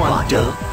患者。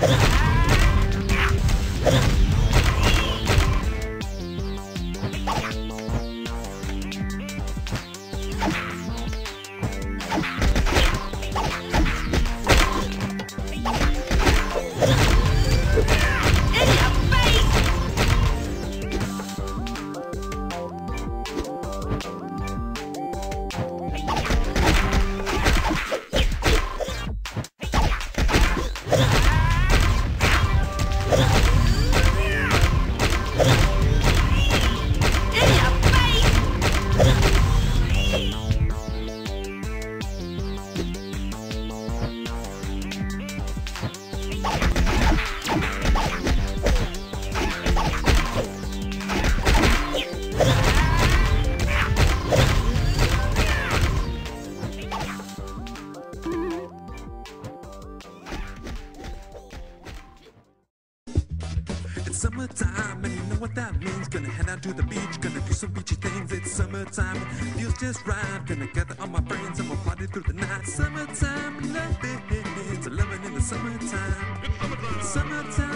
Yeah. summertime, and you know what that means. Gonna head out to the beach, gonna do some beachy things. It's summertime, feels just right. Gonna gather all my friends and we'll party through the night. Summertime, love it. It's loving in the summertime. Summertime.